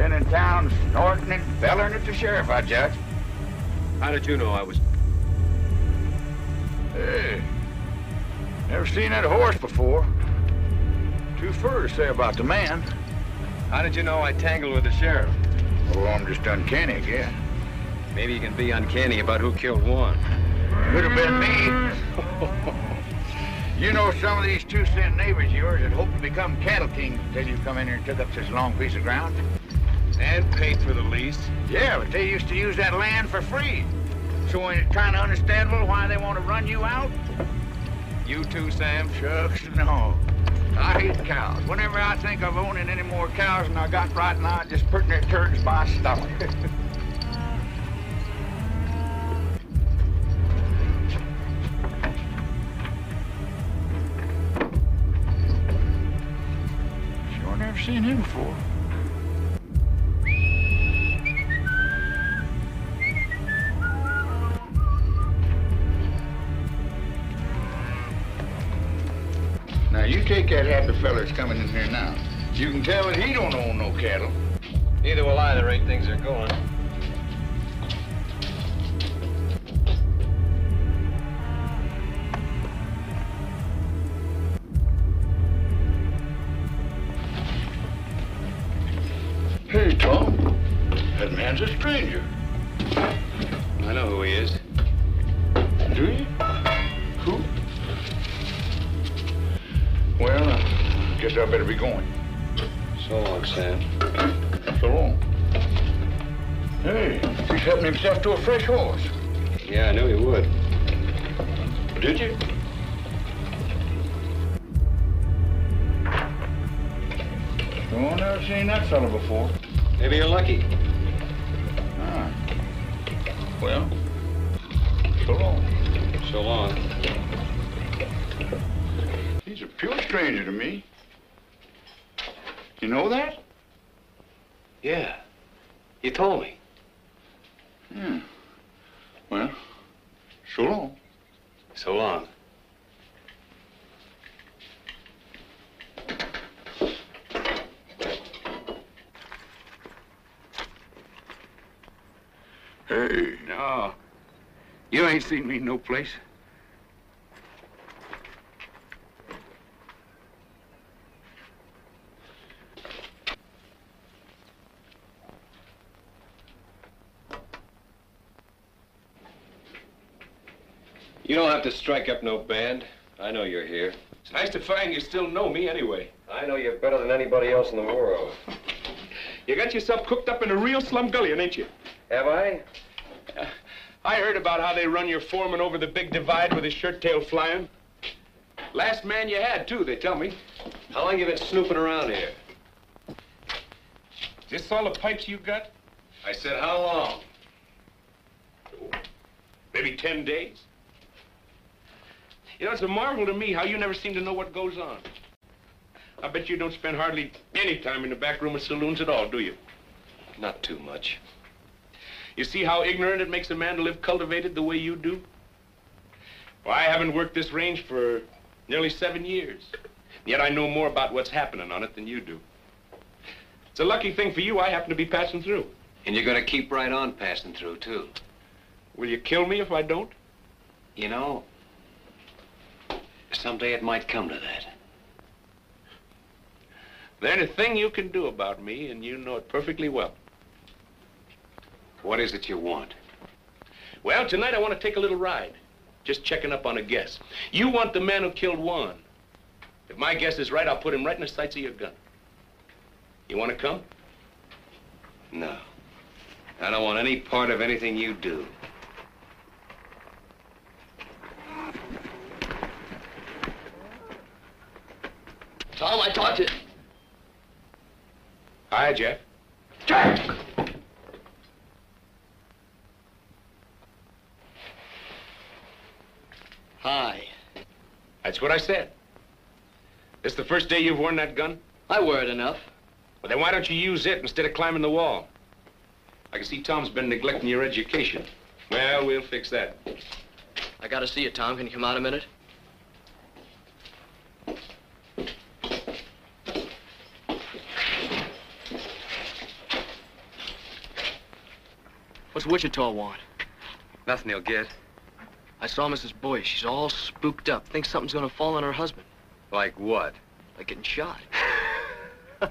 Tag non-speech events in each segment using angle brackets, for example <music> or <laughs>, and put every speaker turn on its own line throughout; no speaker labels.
Been in town snorting and bellering at the sheriff, I judge.
How did you know I was...
Hey, never seen that horse before. Too fur to say about the man.
How did you know I tangled with the sheriff?
Oh, I'm just uncanny, guess.
Maybe you can be uncanny about who killed Juan.
Could have been me. <laughs> you know some of these two-cent neighbors of yours that hope to become cattle kings until you come in here and took up such a long piece of ground.
And paid for the lease.
Yeah, but they used to use that land for free. So ain't it kind of understandable why they want to run you out?
You too, Sam?
Shucks, no. I hate cows. Whenever I think of owning any more cows than I got right now, I just put their turds by stomach. <laughs> sure never seen him before. That happy fella that's coming in here now. You can tell that he don't own no cattle.
Neither will I, the rate things are going.
Well,
so long.
So long. He's a pure stranger to me. You know that?
Yeah. You told me.
Hmm. Well, so long.
So long.
Hey.
No. You ain't seen me no place.
You don't have to strike up no band. I know you're here.
It's nice to find you still know me anyway.
I know you better than anybody else in the world.
You got yourself cooked up in a real slum slumgullion, ain't you?
Have I?
I heard about how they run your foreman over the big divide with his shirt tail flying. Last man you had, too, they tell me.
How long you been snooping around here?
Is this all the pipes you got?
I said, how long?
Maybe ten days. You know, it's a marvel to me how you never seem to know what goes on. I bet you don't spend hardly any time in the back room of saloons at all, do you?
Not too much.
You see how ignorant it makes a man to live cultivated the way you do? Well, I haven't worked this range for nearly seven years. Yet I know more about what's happening on it than you do. It's a lucky thing for you I happen to be passing through.
And you're gonna keep right on passing through, too.
Will you kill me if I don't?
You know, someday it might come to that.
There ain't a thing you can do about me, and you know it perfectly well.
What is it you want?
Well, tonight I want to take a little ride. Just checking up on a guess. You want the man who killed Juan. If my guess is right, I'll put him right in the sights of your gun. You want to come?
No. I don't want any part of anything you do.
Tom, I talked to...
Hi, Jeff.
Jack! Hi.
That's what I said. This the first day you've worn that gun?
I wear it enough.
Well, then why don't you use it instead of climbing the wall? I can see Tom's been neglecting your education. Well, we'll fix that.
I gotta see you, Tom. Can you come out a minute? What's Wichita want?
Nothing he'll get.
I saw Mrs. Boyce. She's all spooked up. Thinks something's gonna fall on her husband.
Like what?
Like getting shot. <laughs>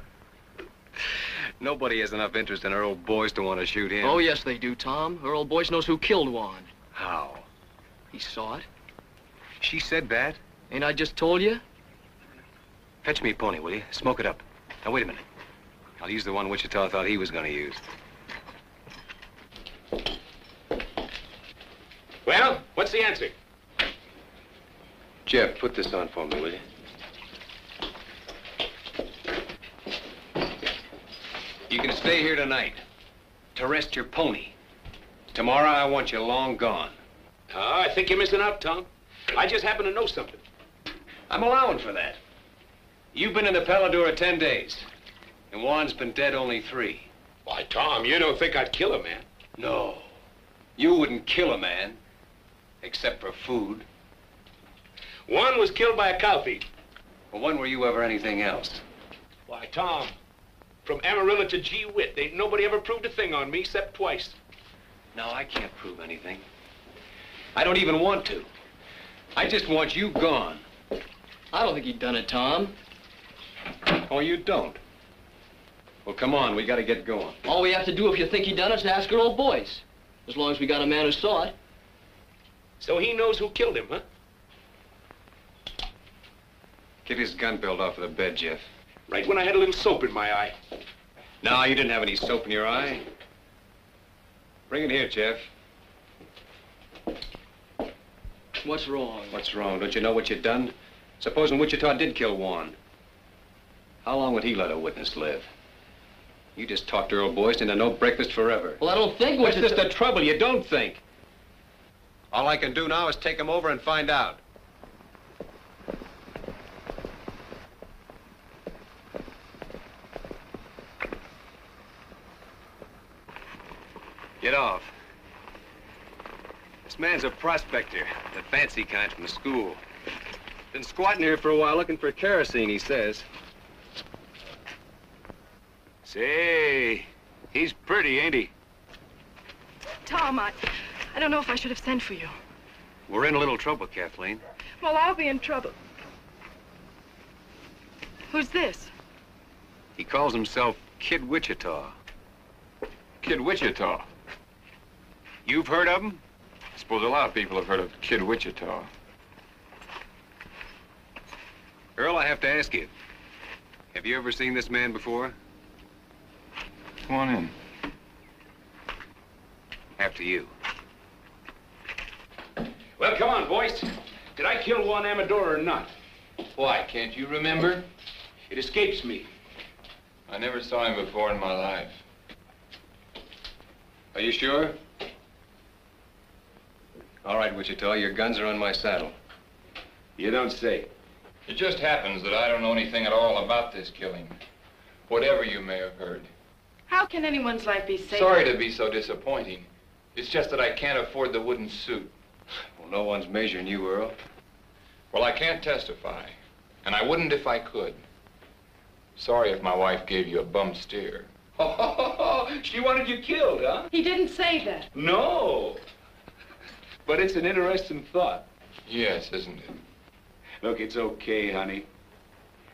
Nobody has enough interest in Earl Boyce to want to shoot him.
Oh, yes, they do, Tom. Earl Boyce knows who killed Juan.
How?
He saw it.
She said that?
Ain't I just told you?
Fetch me a pony, will you? Smoke it up. Now, wait a minute. I'll use the one Wichita thought he was going to use.
Well, what's the answer?
Jeff, put this on for me, will you? You can stay here tonight to rest your pony. Tomorrow, I want you long gone.
Oh, I think you're missing out, Tom. I just happen to know something.
I'm allowing for that. You've been in the Palo Duro ten days, and Juan's been dead only three.
Why, Tom, you don't think I'd kill a man.
No. You wouldn't kill a man, except for food.
Juan was killed by a cow thief.
But when were you ever anything else?
Why, Tom, from Amarillo to Gee Whit, ain't nobody ever proved a thing on me except twice.
No, I can't prove anything. I don't even want to. I just want you gone.
I don't think he done it, Tom.
Oh, you don't? Well, come on, we gotta get going.
All we have to do if you think he done it is ask our old boys. As long as we got a man who saw it.
So he knows who killed him, huh?
Get his gun belt off of the bed, Jeff.
Right when I had a little soap in my eye.
No, you didn't have any soap in your eye. Bring it here, Jeff.
What's wrong?
What's wrong? Don't you know what you've done? Supposing Wichita did kill Juan. How long would he let a witness live? You just talked to Earl Boyce into no breakfast forever.
Well, I don't think
What's
Wichita...
just the trouble? You don't think. All I can do now is take him over and find out. Get off. This man's a prospector, the fancy kind from the school. Been squatting here for a while looking for kerosene, he says.
Say, he's pretty, ain't he?
Tom, I, I don't know if I should have sent for you.
We're in a little trouble, Kathleen.
Well, I'll be in trouble. Who's this?
He calls himself Kid Wichita.
Kid Wichita.
You've heard of him?
I suppose a lot of people have heard of Kid Wichita.
Earl, I have to ask you. Have you ever seen this man before?
Come on in.
After you.
Well, come on, boys. Did I kill Juan Amador or not?
Why, can't you remember?
It escapes me.
I never saw him before in my life.
Are you sure? All right, Wichita, your guns are on my saddle.
You don't say.
It just happens that I don't know anything at all about this killing. Whatever you may have heard.
How can anyone's life be safe?
Sorry to be so disappointing. It's just that I can't afford the wooden suit.
No one's measuring you, Earl.
Well, I can't testify. And I wouldn't if I could. Sorry if my wife gave you a bum steer. <laughs>
she wanted you killed, huh?
He didn't say that.
No. But it's an interesting thought.
Yes, isn't it?
Look, it's okay, honey.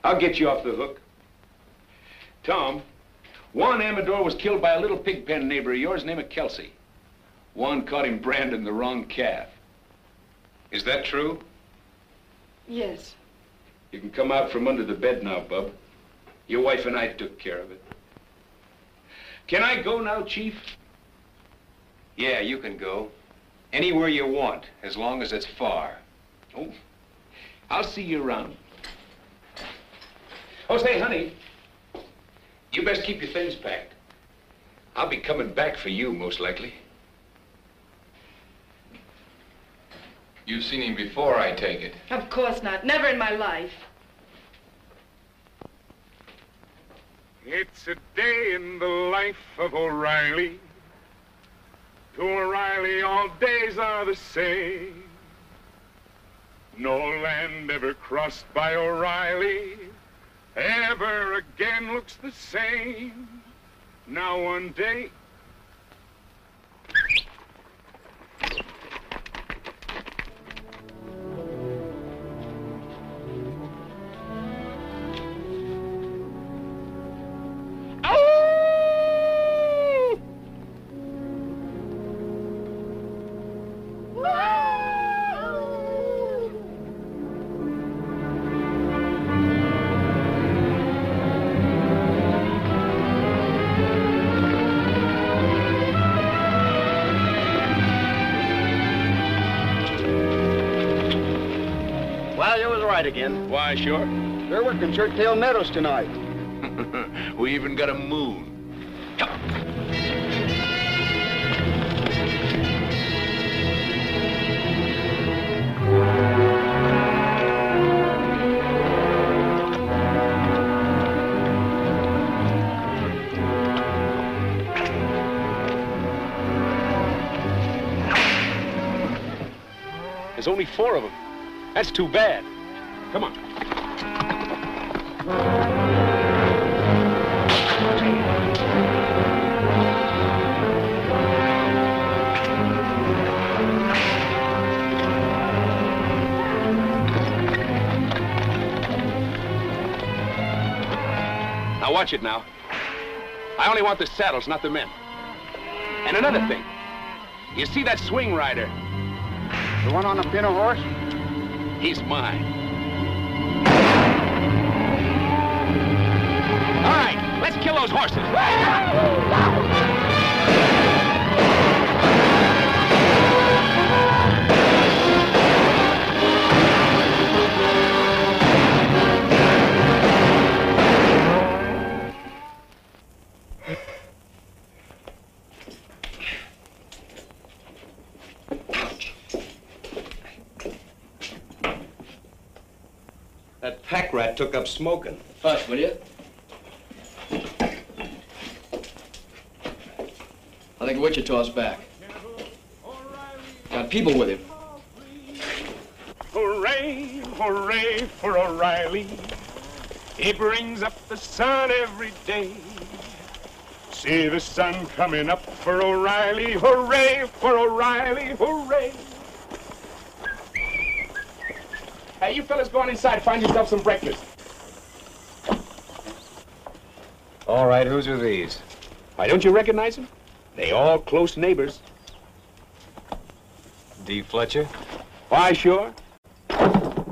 I'll get you off the hook. Tom, Juan Amador was killed by a little pig pen neighbor of yours named Kelsey. Juan caught him branding the wrong calf.
Is that true?
Yes.
You can come out from under the bed now, Bub. Your wife and I took care of it. Can I go now, Chief?
Yeah, you can go. Anywhere you want, as long as it's far.
Oh, I'll see you around. Oh, say, honey, you best keep your things packed. I'll be coming back for you, most likely.
You've seen him before, I take it.
Of course not. Never in my life.
It's a day in the life of O'Reilly. To O'Reilly, all days are the same. No land ever crossed by O'Reilly ever again looks the same. Now one day
again.
Why, sure.
They're working Shirttail Meadows tonight. <laughs>
we even got a moon.
There's only four of them. That's too bad. Watch it now. I only want the saddles, not the men. And another thing. You see that swing rider?
The one on the pinto horse?
He's mine. All right, let's kill those horses.
Took up smoking.
Hush, will you? I think Wichita's back. Got people with him.
Hooray, hooray for O'Reilly. He brings up the sun every day. See the sun coming up for O'Reilly. Hooray for O'Reilly, hooray.
Hey, you fellas go on inside, find yourself some breakfast.
All right, whose are these?
Why, don't you recognize them? They all close neighbors.
D. Fletcher?
Why, sure.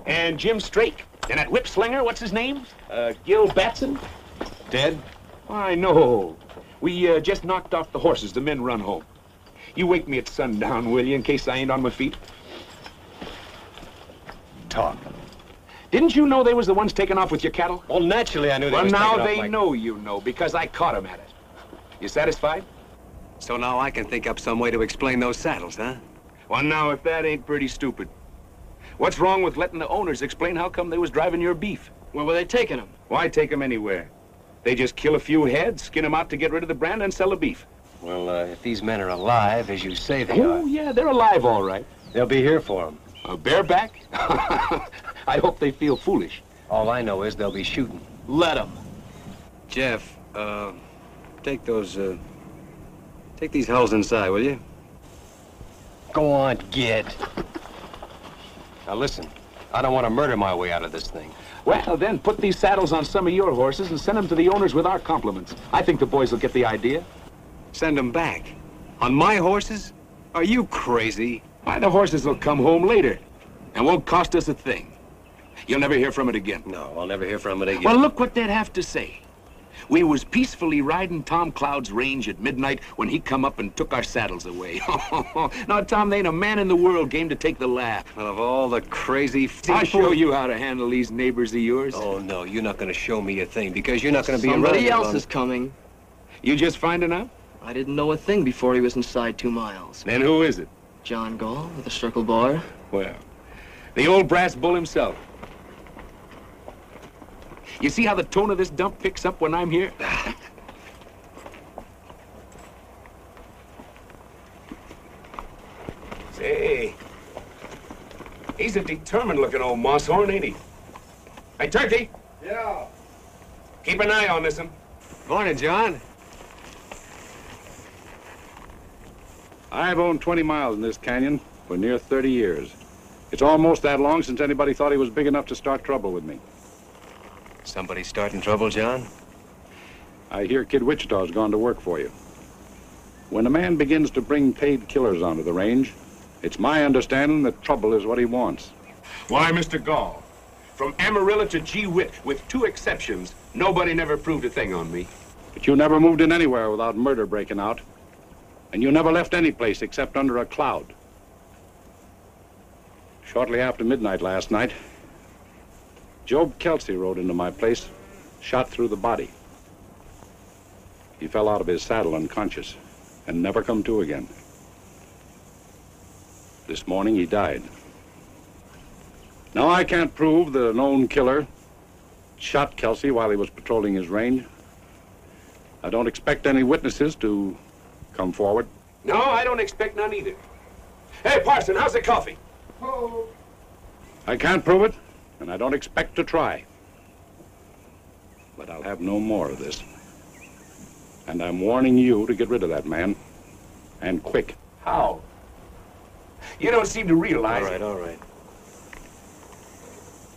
And Jim Strake. And that whip slinger, what's his name? Uh, Gil Batson?
Dead?
I know. We uh, just knocked off the horses. The men run home. You wake me at sundown, will you, in case I ain't on my feet?
Talk.
Didn't you know they was the ones taking off with your cattle?
Well, naturally, I knew they
Well,
was
now they
my-
know you know, because I caught 'em at it. You satisfied?
So now I can think up some way to explain those saddles, huh?
Well, now, if that ain't pretty stupid. What's wrong with letting the owners explain how come they was driving your beef?
Where were they taking him?
Why take 'em anywhere? They just kill a few heads, skin 'em out to get rid of the brand, and sell the beef.
Well, uh, if these men are alive, as you say they
Oh,
are, Oh,
yeah, they're alive, all right.
they'll be here for them.
A bareback? <laughs> I hope they feel foolish.
All I know is they'll be shooting.
Let them.
Jeff, uh, take those, uh, take these hulls inside, will you? Go on, get. Now listen, I don't want to murder my way out of this thing.
Well, then put these saddles on some of your horses and send them to the owners with our compliments. I think the boys will get the idea.
Send them back. On my horses? Are you crazy?
Why, the horses will come home later and won't cost us a thing. You'll never hear from it again.
No, I'll never hear from it again.
Well, look what they'd have to say. We was peacefully riding Tom Cloud's range at midnight when he come up and took our saddles away. <laughs> now, Tom, there ain't a man in the world game to take the laugh.
Well, of all the crazy
I'll show you how to handle these neighbors of yours.
Oh, no, you're not going to show me a thing because you're not going to be
Somebody
around
else is coming.
You just finding out?
I didn't know a thing before he was inside two miles.
Then who is it?
John Gall with a circle bar.
Well, the old brass bull himself. You see how the tone of this dump picks up when I'm here? <laughs> Say, he's a determined looking old moss horn, ain't he? Hey, Turkey,
Yeah.
keep an eye on this one.
Morning, John.
I've owned 20 miles in this canyon for near 30 years. It's almost that long since anybody thought he was big enough to start trouble with me.
Somebody starting trouble, John?
I hear Kid Wichita's gone to work for you. When a man begins to bring paid killers onto the range, it's my understanding that trouble is what he wants.
Why, Mr. Gall, from Amarillo to Gee Whit, with two exceptions, nobody never proved a thing on me.
But you never moved in anywhere without murder breaking out. And you never left any place except under a cloud. Shortly after midnight last night, Job Kelsey rode into my place, shot through the body. He fell out of his saddle unconscious and never come to again. This morning he died. Now I can't prove the known killer shot Kelsey while he was patrolling his range. I don't expect any witnesses to come forward.
No, I don't expect none either. Hey, Parson, how's the coffee? Oh.
I can't prove it, and I don't expect to try. But I'll have no more of this. And I'm warning you to get rid of that man. And quick.
How? You don't seem to realize
All right, all right.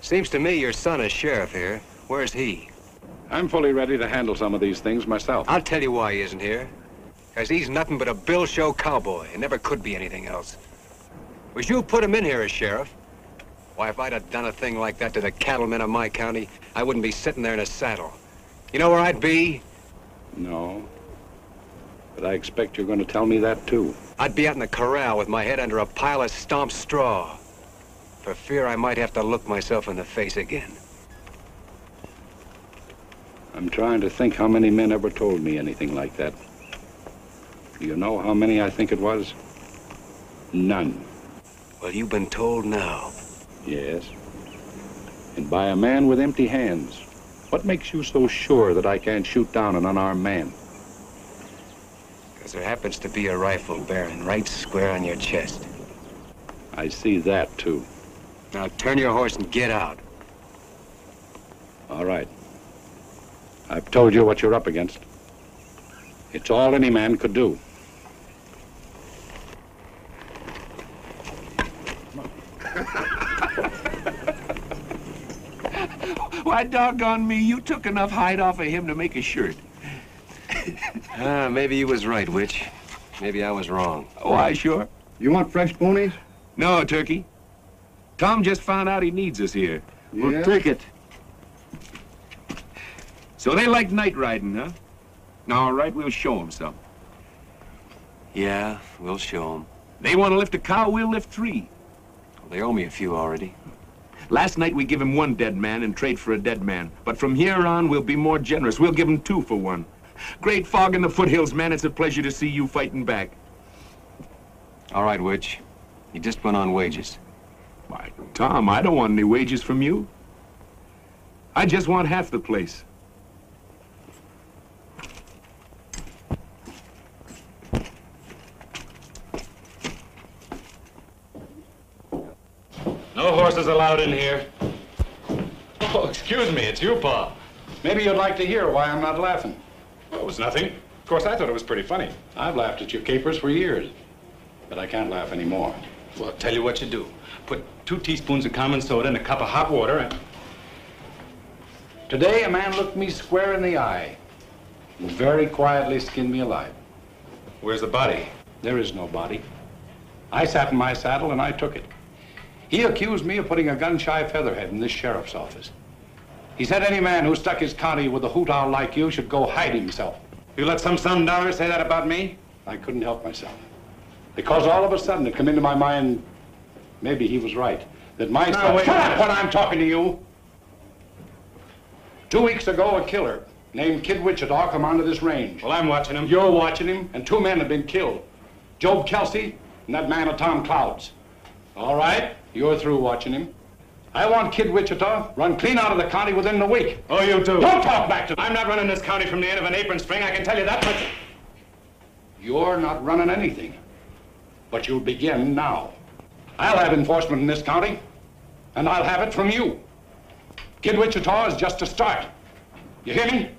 Seems to me your son is sheriff here. Where's he?
I'm fully ready to handle some of these things myself.
I'll tell you why he isn't here. Because he's nothing but a bill show cowboy and never could be anything else. Was you put him in here as sheriff? Why, if I'd have done a thing like that to the cattlemen of my county, I wouldn't be sitting there in a saddle. You know where I'd be?
No. But I expect you're going to tell me that, too.
I'd be out in the corral with my head under a pile of stomped straw. For fear I might have to look myself in the face again.
I'm trying to think how many men ever told me anything like that. Do you know how many I think it was? None.
Well, you've been told now.
Yes. And by a man with empty hands. What makes you so sure that I can't shoot down an unarmed man?
Because there happens to be a rifle bearing right square on your chest.
I see that, too.
Now turn your horse and get out.
All right. I've told you what you're up against. It's all any man could do. <laughs>
Why, doggone me, you took enough hide off of him to make a shirt.
Ah, maybe you was right, Witch. Maybe I was wrong.
Why, sure.
You want fresh ponies?
No, Turkey. Tom just found out he needs us here.
Yeah.
take it. So they like night riding, huh? Now, All right, we'll show 'em some.
Yeah, we'll show 'em.
They want to lift a cow, we'll lift three.
They owe me a few already.
Last night we give him one dead man and trade for a dead man. But from here on, we'll be more generous. We'll give him two for one. Great fog in the foothills, man. It's a pleasure to see you fighting back.
All right, Witch. You just went on wages.
Why, Tom, I don't want any wages from you. I just want half the place.
Horses allowed in here. Oh, excuse me, it's you, Pa.
Maybe you'd like to hear why I'm not laughing.
Well, it was nothing. Of course, I thought it was pretty funny.
I've laughed at your capers for years, but I can't laugh anymore.
Well, tell you what you do. Put two teaspoons of common soda in a cup of hot water and...
Today, a man looked me square in the eye and very quietly skinned me alive.
Where's the body?
There is no body. I sat in my saddle and I took it. He accused me of putting a gun-shy featherhead in this sheriff's office. He said any man who stuck his county with a hoot owl like you should go hide himself.
You let some sundowner say that about me?
I couldn't help myself. Because all of a sudden it come into my mind, maybe he was right, that my
Now,
son...
wait
Shut up when I'm talking to you! Two weeks ago, a killer named Kid Wichita come onto this range.
Well, I'm watching him.
You're watching him, and two men have been killed. Job Kelsey and that man of Tom Cloud's. All right, you're through watching him. I want Kid Wichita run clean out of the county within the week.
Oh, you too.
Don't talk back to me.
I'm not running this county from the end of an apron string, I can tell you that much.
You're not running anything. But you'll begin now. I'll have enforcement in this county, and I'll have it from you. Kid Wichita is just a start. You hear me?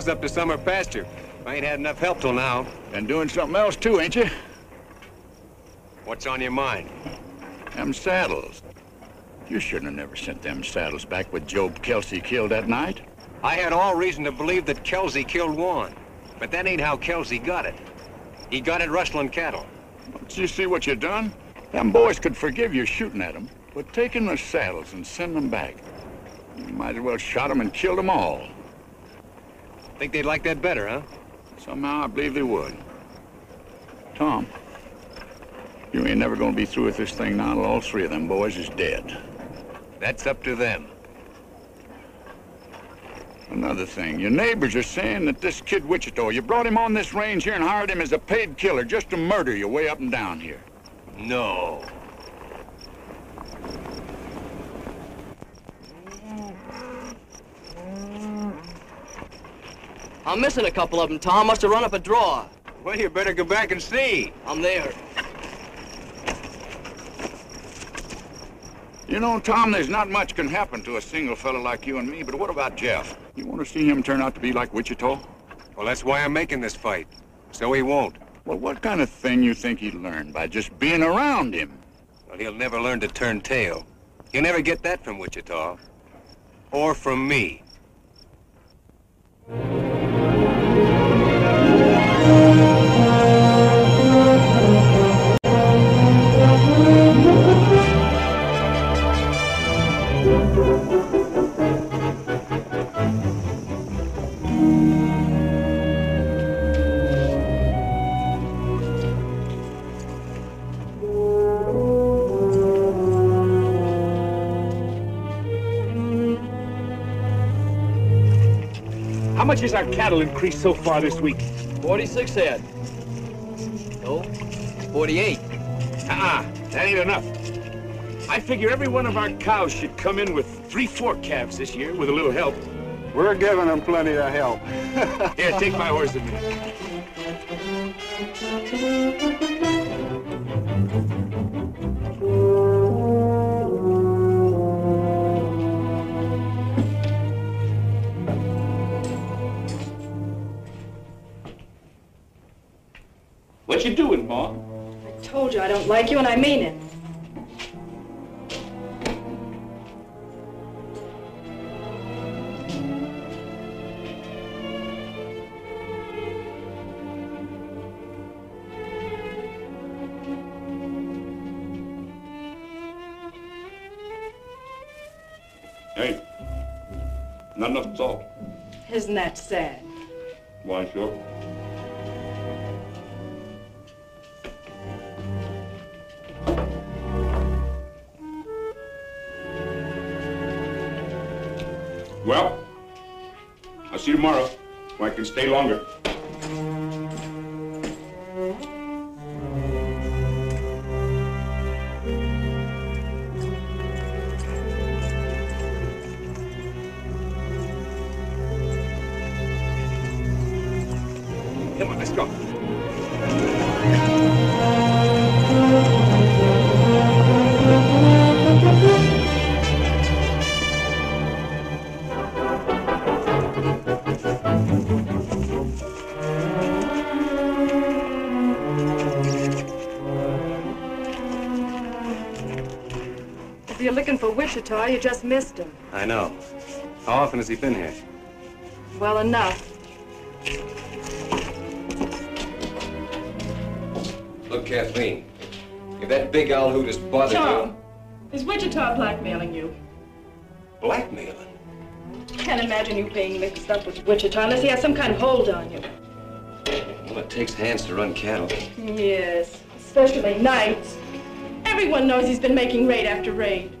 Cows up to summer pasture. I ain't had enough help till now.
Been doing something else too, ain't you?
What's on your mind?
Them saddles. You shouldn't have never sent them saddles back with Job Kelsey killed that night.
I had all reason to believe that Kelsey killed Warren. But that ain't how Kelsey got it. He got it rustling cattle.
Don't you see what you done? Them boys could forgive you shooting at them, but taking the saddles and sending them back. You might as well shot them and killed them all.
I think they'd like that better, huh?
Somehow I believe they would. Tom, you ain't never gonna be through with this thing now till all three of them boys is dead.
That's up to them.
Another thing, your neighbors are saying that this kid Wichita, you brought him on this range here and hired him as a paid killer just to murder you way up and down here.
No.
I'm missing a couple of them, Tom. Must have run up a draw.
Well, you better go back and see.
I'm there.
You know, Tom, there's not much can happen to a single fella like you and me, but what about Jeff? You want to see him turn out to be like Wichita?
Well, that's why I'm making this fight. So he won't.
Well, what kind of thing you think he'd learn by just being around him?
Well, he'll never learn to turn tail. You'll never get that from Wichita. Or from me.
How much has our cattle increased so far this week?
46 head. No, 48.
Ah, that ain't enough. I figure every one of our cows should come in with three, four calves this year with a little help.
We're giving them plenty of help. <laughs>
Here, take my horse a minute.
You're looking for Wichita, you just missed him.
I know. How often has he been here?
Well enough.
Look, Kathleen. If that big owl hoot has bothered
Tom, is Wichita blackmailing you?
you... Blackmailing?
Can't imagine you being mixed up with Wichita unless he has some kind of hold on you.
Well, it takes hands to run cattle.
Yes, especially nights. Everyone knows he's been making raid after raid.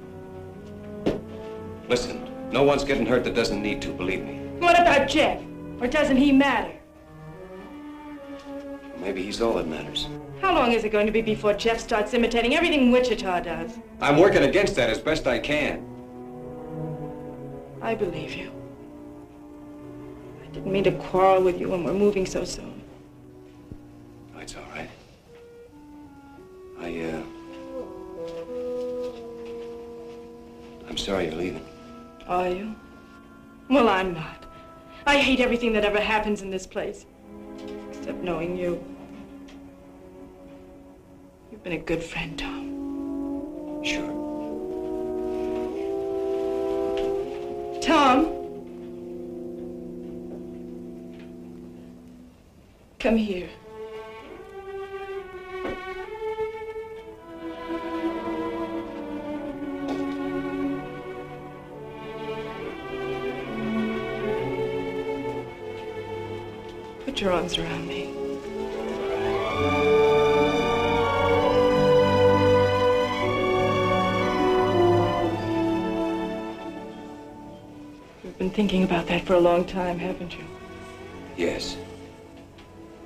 Listen, no one's getting hurt that doesn't need to, believe me.
What about Jeff? Or doesn't he matter?
Maybe he's all that matters.
How long is it going to be before Jeff starts imitating everything Wichita does?
I'm working against that as best I can.
I believe you. I didn't mean to quarrel with you when we're moving so soon.
It's all right. I, uh... I'm sorry you're leaving.
Are you? Well, I'm not. I hate everything that ever happens in this place. Except knowing you. You've been a good friend, Tom.
Sure.
Tom. Come here. Put your arms around me. You've been thinking about that for a long time, haven't you?
Yes.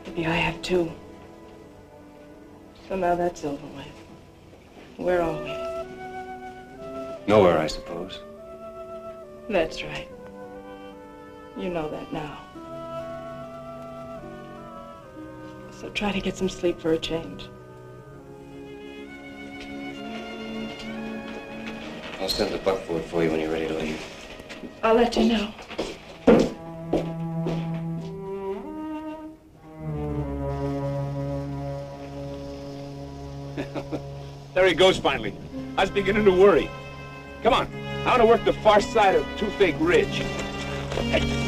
Maybe I have too. So now that's over with. Where are we?
Nowhere, I suppose.
That's right. You know that now. So try to get some sleep for a change.
I'll send the buckboard for you when you're ready to leave.
I'll let you know. <laughs>
There he goes finally. I was beginning to worry. Come on. I want to work the far side of Toothache Ridge. Not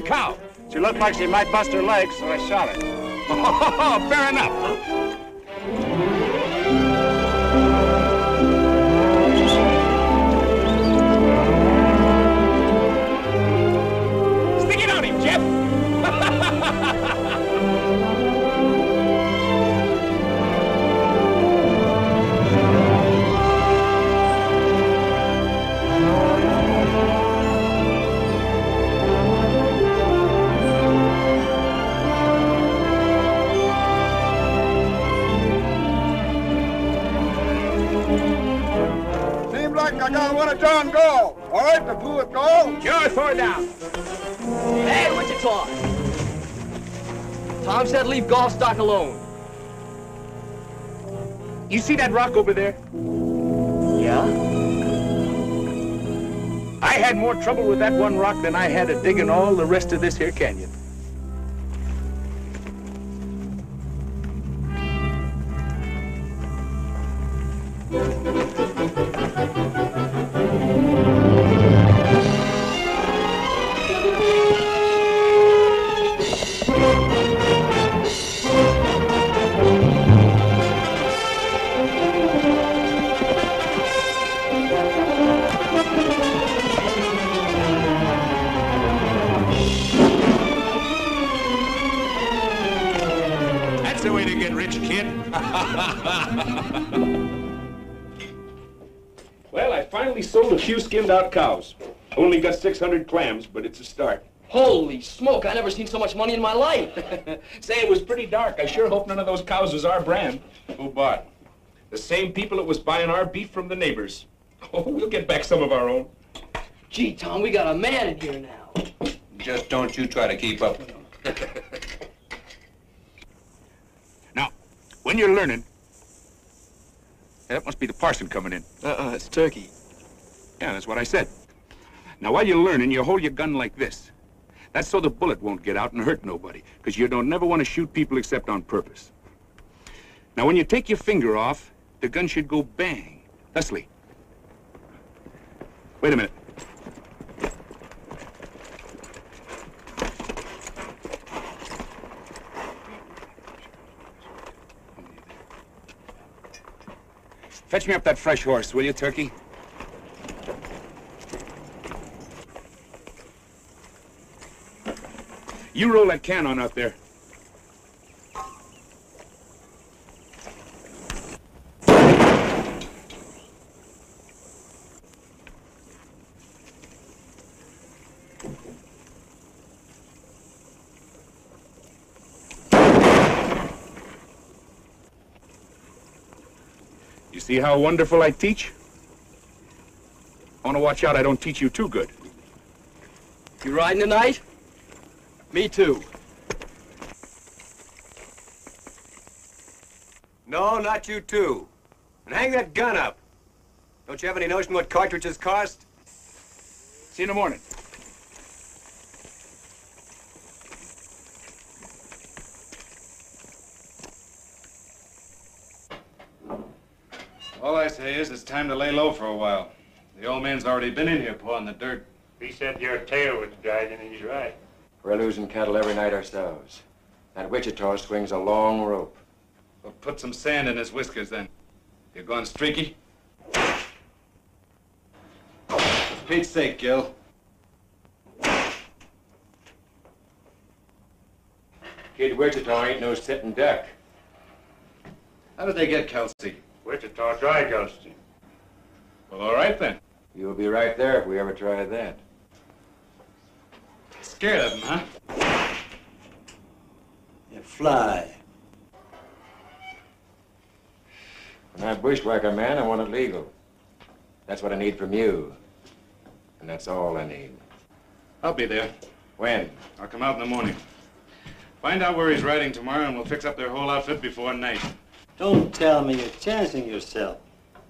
the cow?
She looked like she might bust her legs, so I shot her. <laughs>
Oh, fair enough.
Alone.
You see that rock over there?
Yeah?
I had more trouble with that one rock than I had at digging all the rest of this here canyon. Got 600 clams, but it's a start.
Holy smoke, I never seen so much money in my life. <laughs>
Say, it was pretty dark. I sure hope none of those cows was our brand. Who bought? The same people that was buying our beef from the neighbors. <laughs> Oh, we'll get back some of our own.
Gee, Tom, we got a man in here now.
Just don't you try to keep up with them. <laughs>
now, when you're learning, that must be the parson coming in.
Uh-uh, it's Turkey.
Yeah, that's what I said. Now, while you're learning, you hold your gun like this. That's so the bullet won't get out and hurt nobody, because you don't never want to shoot people except on purpose. Now, when you take your finger off, the gun should go bang. Thusly. Wait a minute. Fetch me up that fresh horse, will you, Turkey? You roll that cannon out there.
You see how wonderful I teach? I want to watch out I don't teach you too good.
You riding tonight? Me too.
No, not you too. And hang that gun up. Don't you have any notion what cartridges cost?
See you in the morning.
All I say is it's time to lay low for a while. The old man's already been in here pawing the dirt.
He said your tail was dragging, and he's right.
We're losing cattle every night ourselves. That Wichita swings a long rope. Well, put some sand in his whiskers then. You're going streaky? For Pete's sake, Gil. Kid Wichita ain't no sitting duck. How did they get Kelsey?
Wichita dry him.
Well, all right then. You'll be right there if we ever try that. Scared of him, huh?
You fly.
When I bushwhack a man, I want it legal. That's what I need from you. And that's all I need. I'll be there. When? I'll come out in the morning. Find out where he's riding tomorrow, and we'll fix up their whole outfit before night.
Don't tell me you're chancing yourself.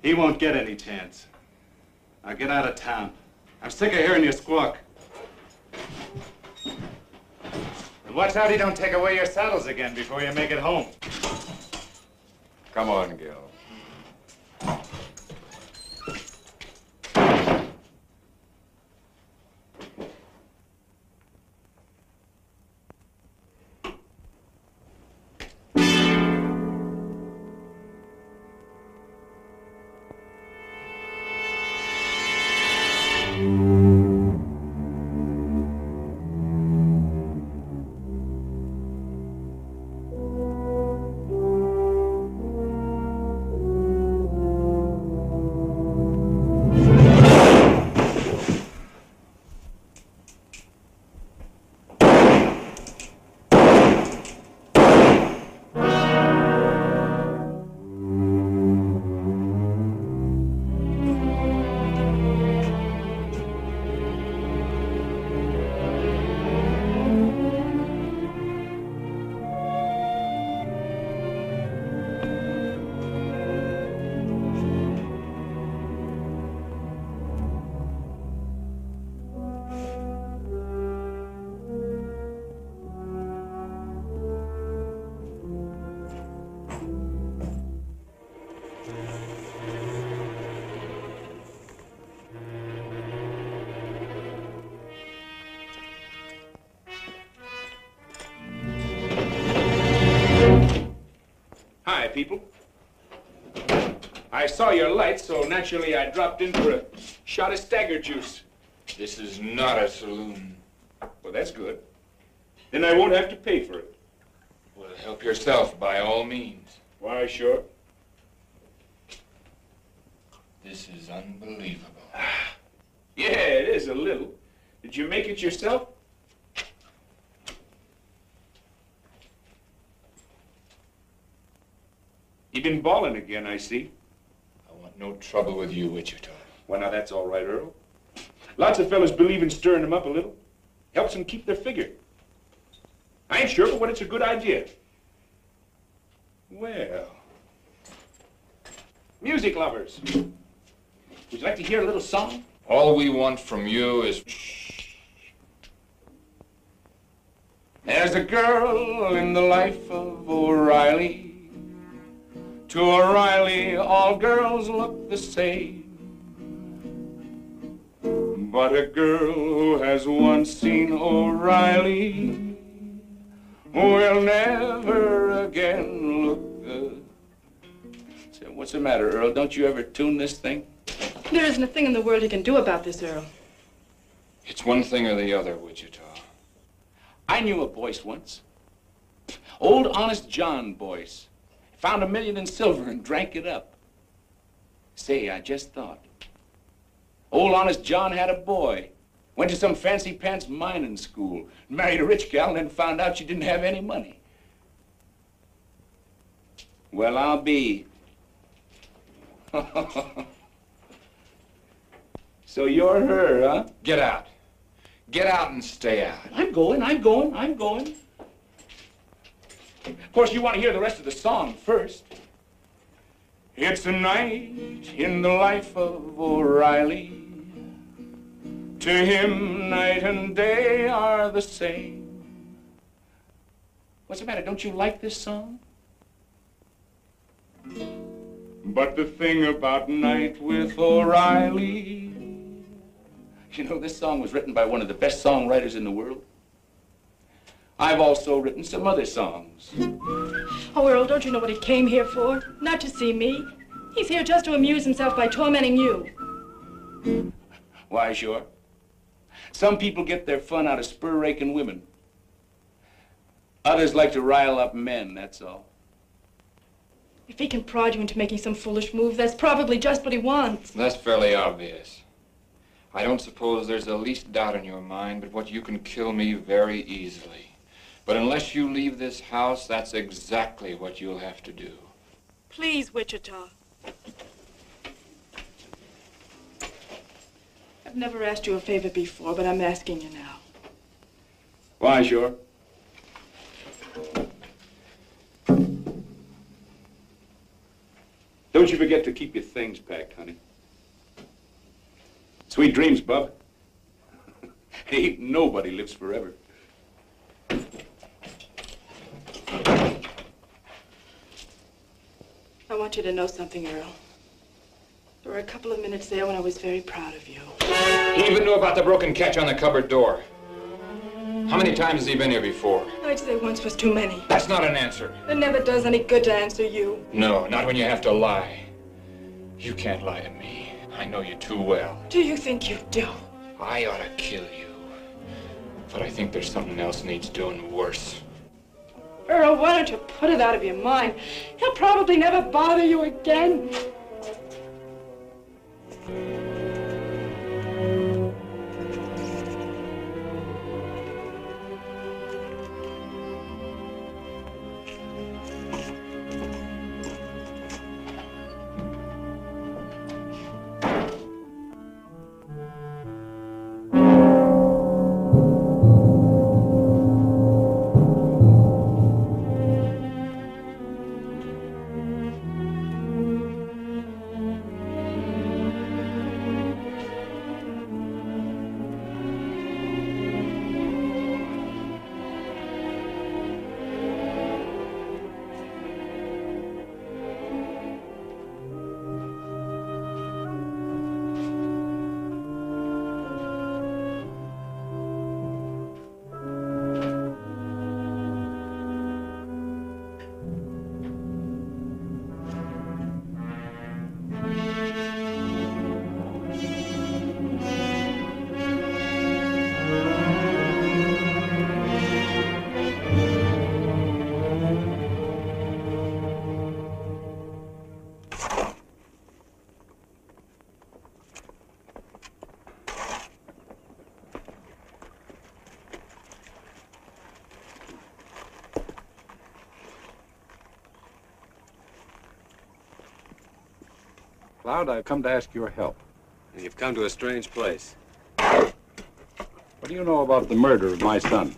He won't get any chance. Now get out of town. I'm sick of hearing you squawk. And watch out he don't take away your saddles again before you make it home. Come on, Gil.
People. I saw your light, so naturally I dropped in for a shot of stagger juice.
This is not a saloon.
Well, that's good. Then I won't have to pay for it.
Well, help yourself by all means.
Why, sure.
This is unbelievable. <sighs>
Yeah, it is a little. Did you make it yourself? You've been balling again, I see.
I want no trouble with you, Wichita.
Well, now that's all right, Earl. Lots of fellas believe in stirring them up a little. Helps them keep their figure. I ain't sure, but what it's a good idea. Well, music lovers. Would you like to hear a little song?
All we want from you is...
There's a girl in the life of O'Reilly. To O'Reilly, all girls look the same. But a girl who has once seen O'Reilly will never again look the... Say, What's the matter, Earl? Don't you ever tune this thing?
There isn't a thing in the world he can do about this, Earl.
It's one thing or the other, Wichita.
I knew a Boyce once. Old Honest John Boyce. Found a million in silver and drank it up. Say, I just thought. Old Honest John had a boy. Went to some fancy pants mining school. Married a rich gal and then found out she didn't have any money. Well, I'll be. <laughs> so you're her, huh?
Get out. Get out and stay out.
I'm going, I'm going, I'm going. Of course, you want to hear the rest of the song first. It's a night in the life of O'Reilly. To him, night and day are the same. What's the matter? Don't you like this song? But the thing about Night with O'Reilly, you know, this song was written by one of the best songwriters in the world. I've also written some other songs.
Oh, Earl, don't you know what he came here for? Not to see me. He's here just to amuse himself by tormenting you.
Why, sure. Some people get their fun out of spur-raking women. Others like to rile up men, that's all.
If he can prod you into making some foolish move, that's probably just what he wants.
That's fairly obvious. I don't suppose there's the least doubt in your mind but what you can kill me very easily. But unless you leave this house, that's exactly what you'll have to do.
Please, Wichita. I've never asked you a favor before, but I'm asking you now.
Why, sure. Don't you forget to keep your things packed, honey. Sweet dreams, bub. <laughs> Ain't nobody lives forever.
I want you to know something, Earl. There were a couple of minutes there when I was very proud of you.
He even knew about the broken catch on the cupboard door. How many times has he been here before?
I'd say once was too many.
That's not an answer.
It never does any good to answer you.
No, not when you have to lie. You can't lie to me. I know you too well.
Do you think you do?
I ought to kill you. But I think there's something else needs doing worse.
Earl, why don't you put it out of your mind? He'll probably never bother you again.
Cloud, I've come to ask your help.
You've come to a strange place.
What do you know about the murder of my son?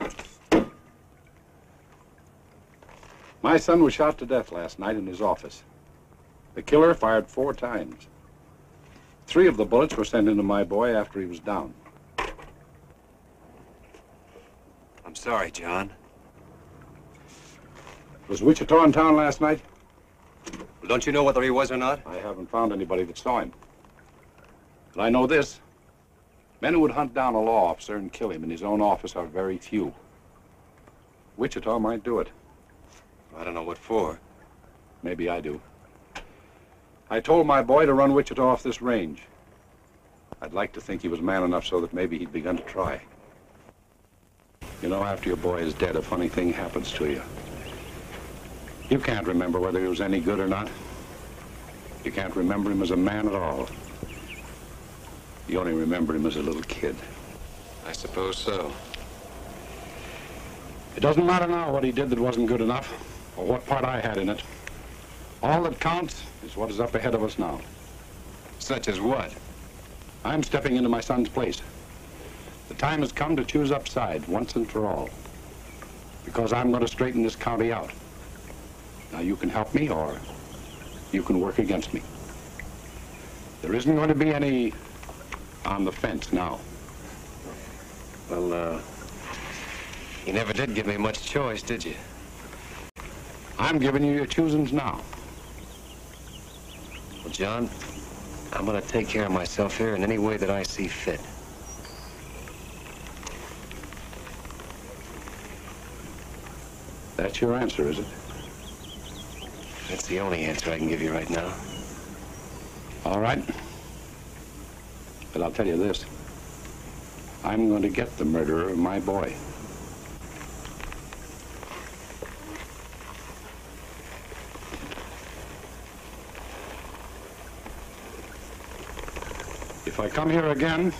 My son was shot to death last night in his office. The killer fired four times. Three of the bullets were sent into my boy after he was down.
I'm sorry, John.
Was Wichita in town last night?
Don't you know whether he was or not?
I haven't found anybody that saw him. But I know this. Men who would hunt down a law officer and kill him in his own office are very few. Wichita might do it.
I don't know what for.
Maybe I do. I told my boy to run Wichita off this range. I'd like to think he was man enough so that maybe he'd begun to try. You know, after your boy is dead, a funny thing happens to you. You can't remember whether he was any good or not. You can't remember him as a man at all. You only remember him as a little kid.
I suppose so.
It doesn't matter now what he did that wasn't good enough, or what part I had in it. All that counts is what is up ahead of us now.
Such as what?
I'm stepping into my son's place. The time has come to choose upside once and for all. Because I'm going to straighten this county out. Now you can help me or you can work against me. There isn't going to be any on the fence now.
Well, uh, you never did give me much choice, did you?
I'm giving you your choosings now.
Well, John, I'm gonna take care of myself here in any way that I see fit.
That's your answer, is it?
That's the only answer I can give you right now.
All right. But I'll tell you this. I'm going to get the murderer of my boy. If I come here again,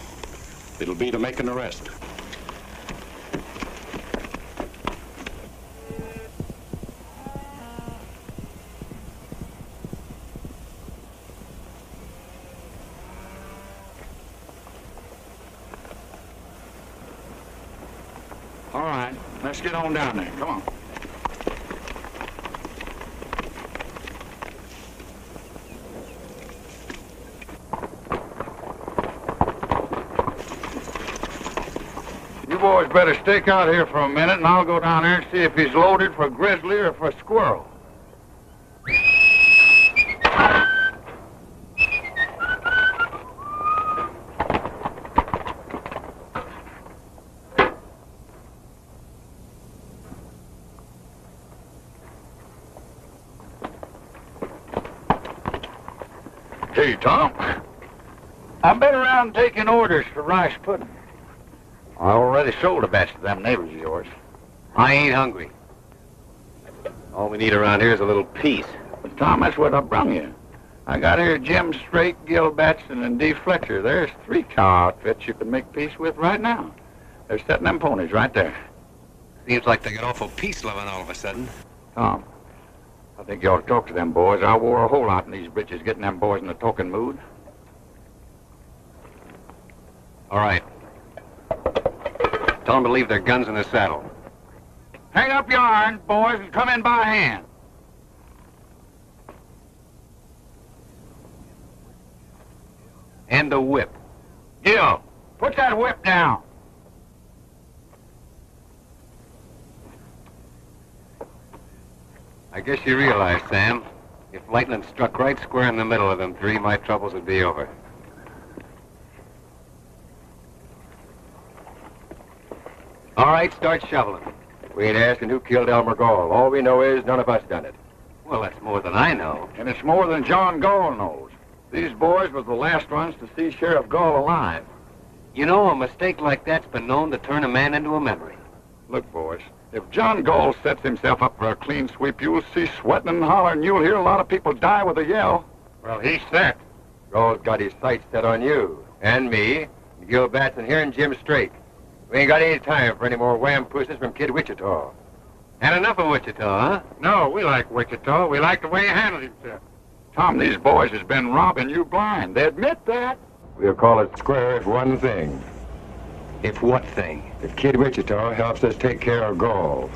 it'll be to make an arrest. All right, let's get on down there. Come on.
You boys better stick out here for a minute, and I'll go down there and see if he's loaded for grizzly or for squirrel. Hey, Tom. I've been around taking orders for rice pudding. I already sold a batch to them neighbors of yours.
I ain't hungry. All we need around here is a little peace.
But Tom, that's what I brung you. I got here Jim Straight, Gil Batson, and Dee Fletcher. There's three cow outfits you can make peace with right now. They're setting them ponies right there.
Seems like they got awful peace-loving all of a sudden.
Tom, I think you ought to talk to them boys. I wore a whole lot in these britches getting them boys in a talking mood.
All right. Tell them to leave their guns in the saddle.
Hang up your iron, boys, and come in by hand.
And the whip.
Gil, put that whip down.
I guess you realize, Sam, if lightning struck right square in the middle of them three, my troubles would be over. All right, start shoveling.
We ain't asking who killed Elmer Gall. All we know is none of us done it.
Well, that's more than I know.
And it's more than John Gall knows. These boys were the last ones to see Sheriff Gall alive.
You know, a mistake like that's been known to turn a man into a memory.
Look, boys, if John Gall sets himself up for a clean sweep, you'll see sweating and hollering. And you'll hear a lot of people die with a yell.
Well, he's set. Gall's got his sights set on you, and me, and Gil Batson here, and Jim Straight. We ain't got any time for any more wham pussies from Kid Wichita.
Had enough of Wichita, huh?
No, we like Wichita. We like the way he handled himself. Tom, these boys has been robbing you blind. They admit that.
We'll call it square if one thing.
If what thing?
If Kid Wichita helps us take care of Gall.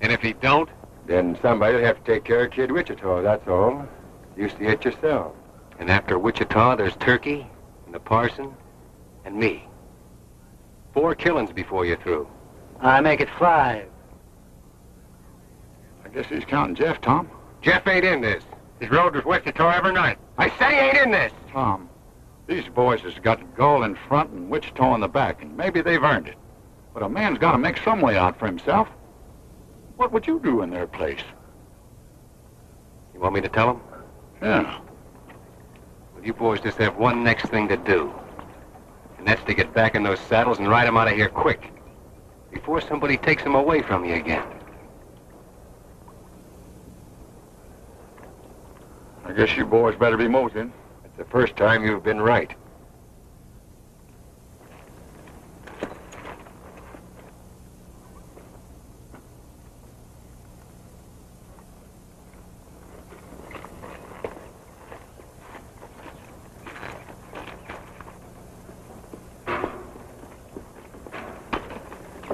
And if he don't?
Then somebody'll have to take care of Kid Wichita, that's all. You see it yourself.
And after Wichita, there's Turkey, and the parson, and me. Four killings before you're through.
I make it five.
I guess he's counting Jeff, Tom.
Jeff ain't in this.
He's rode with Wichita every night.
I say he ain't in this.
Tom, these boys has got Gall in front and Wichita in the back, and maybe they've earned it. But a man's got to make some way out for himself. What would you do in their place?
You want me to tell him?
Yeah.
You boys just have one next thing to do. And that's to get back in those saddles and ride them out of here quick. Before somebody takes them away from you again.
I guess you boys better be moseying.
It's the first time you've been right.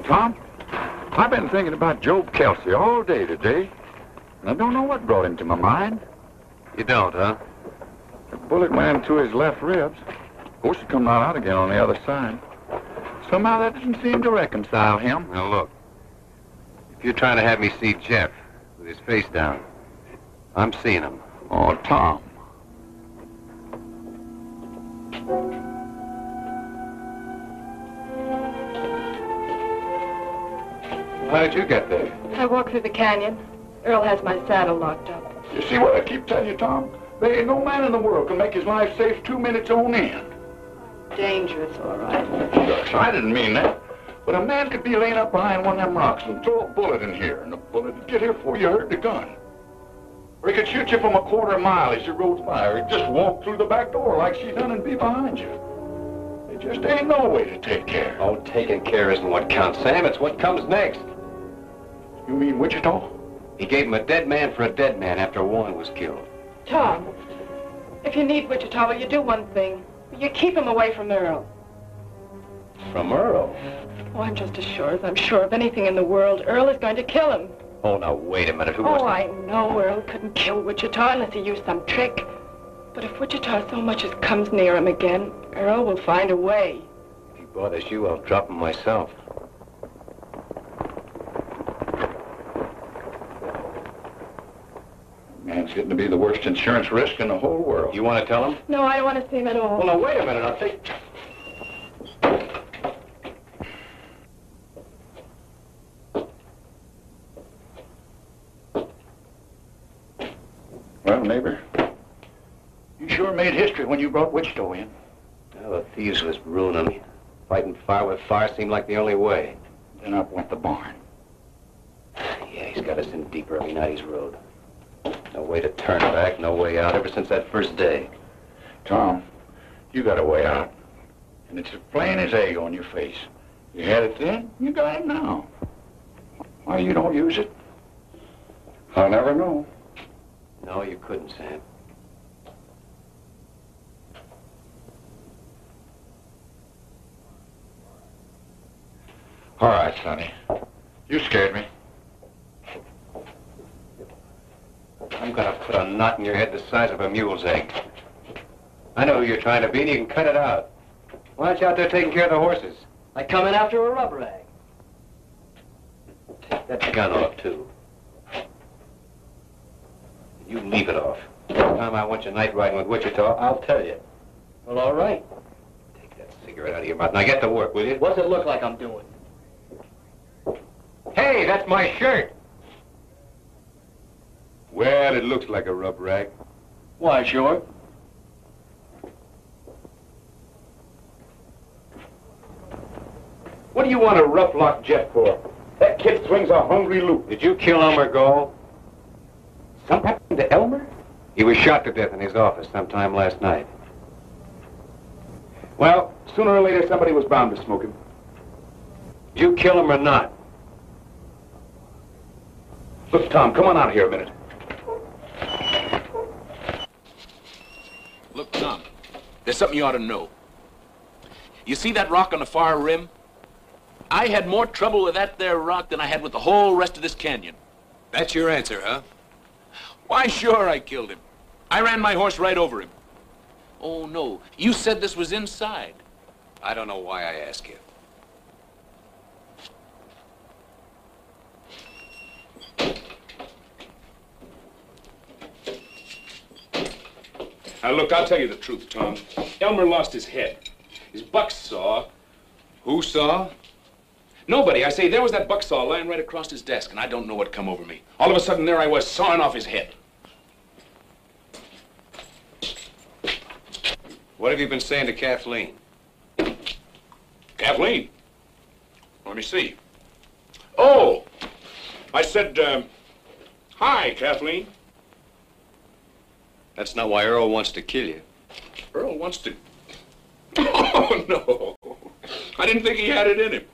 Tom, I've been thinking about Job Kelsey all day today. And I don't know what brought him to my mind.
You don't, huh?
The bullet went into his left ribs. Course, it come right out again on the other side. Somehow that doesn't seem to reconcile him.
Now, look. If you're trying to have me see Jeff with his face down, I'm seeing him.
Oh, Tom.
How did you get there?
I walked through the canyon. Earl has my saddle locked up.
You see what I keep telling you, Tom? There ain't no man in the world can make his life safe two minutes on end.
Dangerous, all right.
Shucks, I didn't mean that. But a man could be laying up behind one of them rocks and throw a bullet in here, and the bullet would get here before you heard the gun. Or he could shoot you from a quarter mile as you rode by, or he'd just walk through the back door like she done and be behind you. There just ain't no way to take care.
Oh, taking care isn't what counts, Sam. It's what comes next.
You mean Wichita?
He gave him a dead man for a dead man after Warren was killed.
Tom, if you need Wichita, will you do one thing? Will you keep him away from Earl?
From Earl?
Oh, I'm just as sure as I'm sure of anything in the world. Earl is going to kill him.
Oh, now, wait a minute. Who was
oh, I know Earl couldn't kill Wichita unless he used some trick. But if Wichita so much as comes near him again, Earl will find a way.
If he bothers you, I'll drop him myself.
Man's getting to be the worst insurance risk in the whole world.
You want to tell him?
No, I don't want to see him at all.
Well, now, wait a minute. I'll take...
Well, neighbor, you sure made history when you brought Wichita in.
Well, the thieves was ruining me. Fighting fire with fire seemed like the only way.
Then up went the barn. <sighs>
Yeah, he's got us in deeper every night he's rode. No way to turn back, no way out, ever since that first day.
Tom, you got a way out. And it's as plain as egg on your face. You had it then, you got it now. Why you don't use it? I'll never know.
No, you couldn't, Sam.
All right, Sonny. You scared me.
I'm gonna put a knot in your head the size of a mule's egg. I know who you're trying to be, and you can cut it out. Why aren't you out there taking care of the horses?
I come in after a rub rag.
Take that gun off, too. You leave it off. Next time I want you night riding with Wichita, I'll tell you.
Well, all right.
Take that cigarette out of your mouth. Now get to work, will you?
What's it look like I'm doing?
Hey, that's my shirt.
Well, it looks like a rub rag.
Why, sure.
What do you want a rough lock Jeff for? That kid swings a hungry loop.
Did you kill Elmer Gall?
Something happened to Elmer?
He was shot to death in his office sometime last night.
Well, sooner or later, somebody was bound to smoke him.
Did you kill him or not?
Look, Tom, come on out here a minute.
Look, Tom, there's something you ought to know. You see that rock on the far rim? I had more trouble with that there rock than I had with the whole rest of this canyon.
That's your answer, huh?
Why, sure, I killed him. I ran my horse right over him. Oh, no. You said this was inside.
I don't know why I ask you.
Now, look, I'll tell you the truth, Tom. Elmer lost his head. His buck saw.
Who saw?
Nobody. I say, there was that buck saw lying right across his desk, and I don't know what come over me. All of a sudden, there I was, sawing off his head.
What have you been saying to Kathleen?
Kathleen? Let me see. Oh! I said, um, hi, Kathleen.
That's not why Earl wants to kill you.
Earl wants to... <coughs> Oh, no. I didn't think he had it in him.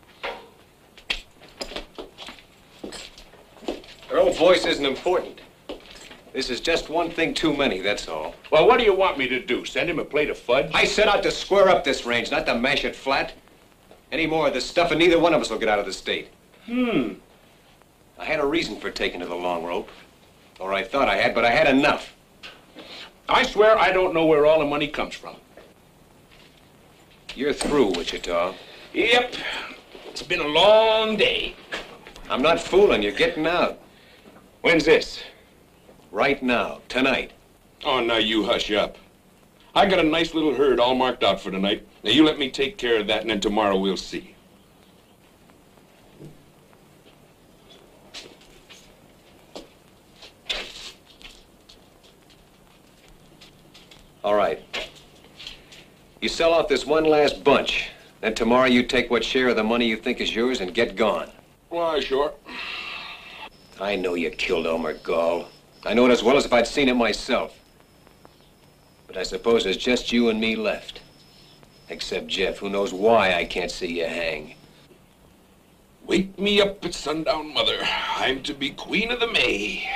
Earl's voice isn't important. This is just one thing too many, that's all.
Well, what do you want me to do? Send him a plate of fudge?
I set out to square up this range, not to mash it flat. Any more of this stuff, and neither one of us will get out of the state.
Hmm.
I had a reason for taking to the long rope. Or I thought I had, but I had enough.
I swear I don't know where all the money comes from.
You're through, Wichita.
Yep. It's been a long day.
I'm not fooling. You're getting out.
When's this?
Right now. Tonight.
Oh, now you hush up. I got a nice little herd all marked out for tonight. Now you let me take care of that, and then tomorrow we'll see.
All right. You sell off this one last bunch. Then tomorrow you take what share of the money you think is yours and get gone.
Why, sure.
I know you killed Elmer Gall. I know it as well as if I'd seen it myself. But I suppose there's just you and me left. Except Jeff, who knows why I can't see you hang.
Wake me up at sundown, Mother. I'm to be Queen of the May.